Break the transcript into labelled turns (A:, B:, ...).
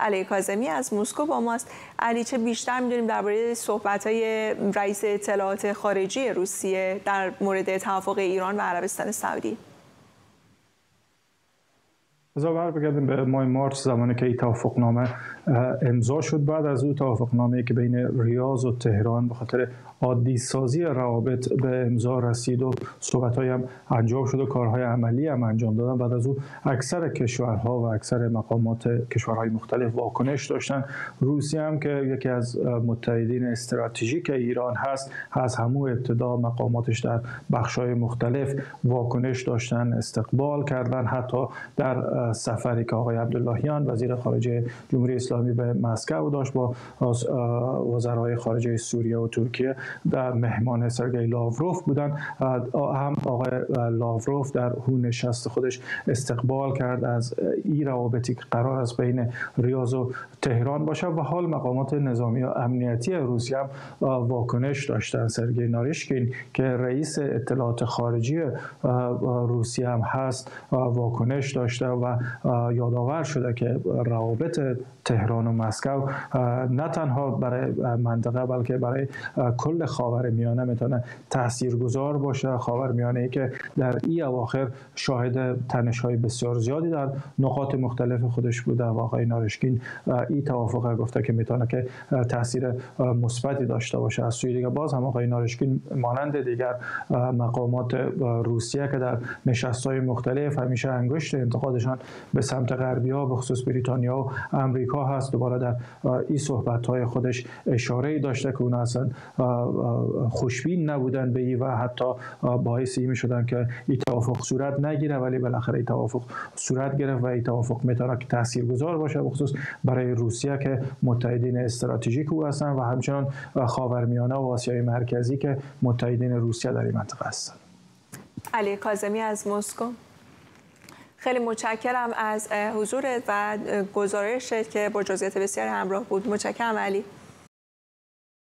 A: علی کاظمی از مسکو با ماست. علی چه بیشتر می‌دونیم درباره صحبت های رئیس اطلاعات خارجی روسیه در مورد توافق ایران و عربستان سعودی؟
B: بذار بگردیم به ماه مارس زمانی که این توافقنامه امضا شد. بعد از او توافقنامه که بین ریاض و تهران به خاطر عادی سازی روابط به امضا رسید و صحبت هم انجام شد و کارهای عملی هم انجام دادن. بعد از او اکثر کشورها و اکثر مقامات کشورهای مختلف واکنش داشتن. روسیه هم که یکی از متحدین استراتژیک ایران هست از همو ابتدا مقاماتش در بخشهای مختلف واکنش داشتن استقبال کردن حتی در سفری که آقای عبداللهیان وزیر خارجه جمهوری اسلامی به مسکو داشت با وزرای خارجه سوریه و ترکیه در مهمان سرگی لاوروف بودن هم آقای لاوروف در هو نشست خودش استقبال کرد از این روابطی که قرار است بین ریاض و تهران باشه و حال مقامات نظامی و امنیتی روسیه هم واکنش داشتن سرگی نارشکین که رئیس اطلاعات خارجی روسیه هم هست واکنش داشته و یادآور شده که روابط تهران و مسکو نه تنها برای منطقه بلکه برای کل خاور میانه می‌تونه تاثیرگذار باشه. خاور میانه ای که در ای اواخر شاهد تنش های بسیار زیادی در نقاط مختلف خودش بوده و آقای نارشکین این توافق گفته که می‌تونه که تاثیر مثبتی داشته باشه. از سوی دیگه باز هم آقای نارشکین مانند دیگر مقامات روسیه که در نشست های مختلف همیشه انگشت انتقادشان به سمت غربی ها به خصوص بریتانیا و امریکا هست. دوباره در این صحبت های خودش اشاره داشته که اون اصلا خوشبین نبودن به ای و حتی باعث می شدن که این توافق صورت نگیره. ولی بالاخره این توافق صورت گرفت و این توافق می‌تونه که تاثیرگذار باشه بخصوص برای روسیه که متحدین استراتژیک او هستن و همچنان خاورمیانه و آسیای مرکزی که متحدین روسیه در این منطقه هستند
A: علی کاظمی از مسکو. خیلی متشکرم از حضورت و گزارشت که با جزئیات بسیار همراه بود. متشکرم علی.